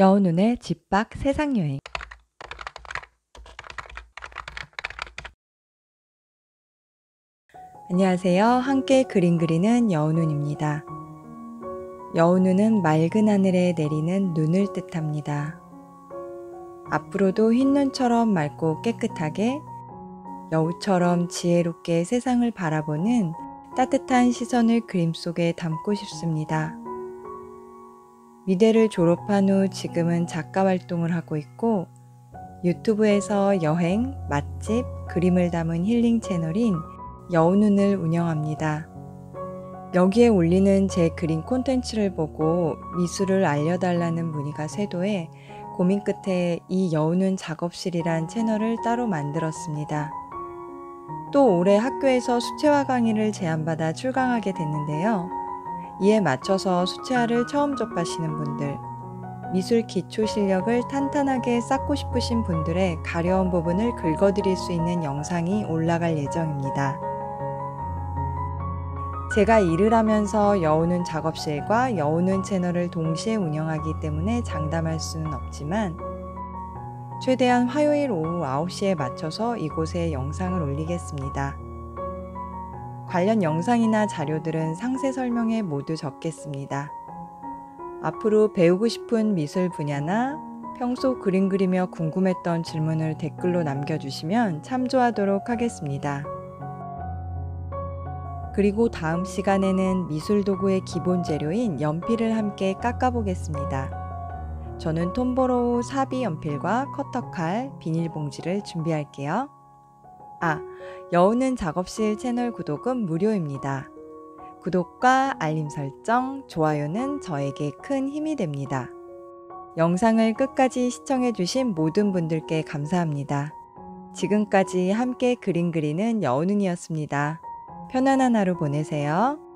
여운운의 집 밖 세상 여행 안녕하세요. 함께 그림 그리는 여운운입니다. 여운운은 맑은 하늘에 내리는 눈을 뜻합니다. 앞으로도 흰 눈처럼 맑고 깨끗하게 여우처럼 지혜롭게 세상을 바라보는 따뜻한 시선을 그림 속에 담고 싶습니다. 미대를 졸업한 후 지금은 작가 활동을 하고 있고 유튜브에서 여행, 맛집, 그림을 담은 힐링 채널인 여우눈을 운영합니다. 여기에 올리는 제 그림 콘텐츠를 보고 미술을 알려달라는 문의가 쇄도해 고민 끝에 이 여우눈 작업실이란 채널을 따로 만들었습니다. 또 올해 학교에서 수채화 강의를 제안받아 출강하게 됐는데요. 이에 맞춰서 수채화를 처음 접하시는 분들, 미술 기초 실력을 탄탄하게 쌓고 싶으신 분들의 가려운 부분을 긁어드릴 수 있는 영상이 올라갈 예정입니다. 제가 일을 하면서 여우는 작업실과 여우는 채널을 동시에 운영하기 때문에 장담할 수는 없지만 최대한 화요일 오후 9시에 맞춰서 이곳에 영상을 올리겠습니다. 관련 영상이나 자료들은 상세 설명에 모두 적겠습니다. 앞으로 배우고 싶은 미술 분야나 평소 그림 그리며 궁금했던 질문을 댓글로 남겨주시면 참조하도록 하겠습니다. 그리고 다음 시간에는 미술 도구의 기본 재료인 연필을 함께 깎아보겠습니다. 저는 톰보로우 사비 연필과 커터칼, 비닐봉지를 준비할게요. 아, 여우는 작업실 채널 구독은 무료입니다. 구독과 알림 설정, 좋아요는 저에게 큰 힘이 됩니다. 영상을 끝까지 시청해주신 모든 분들께 감사합니다. 지금까지 함께 그림 그리는 여우눈이었습니다. 편안한 하루 보내세요.